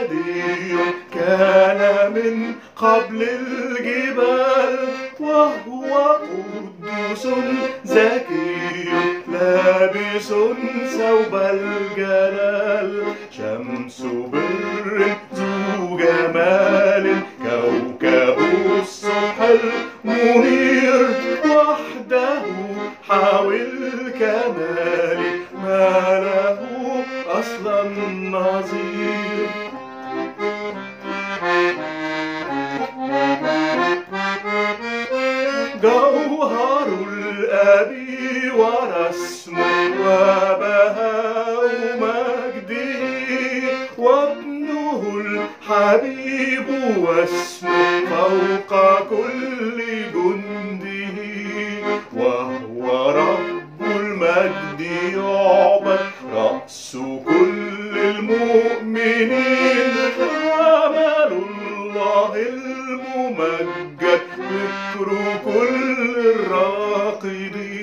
الذي كان من قبل الجبال وهو قدوس زكي لابس ثوب الجلال. شمس بر ذو جمال كوكب الصبح المنير وحده حاوي الكمال. ما له أصلا نظير. جوهر الأبي ورسمه وبهاء مجده وابنه الحبيب واسمه فوق كل جنده وهو رب المجد يعبد رأس كل المؤمنين الله الممجد ذكر كل الراقدين.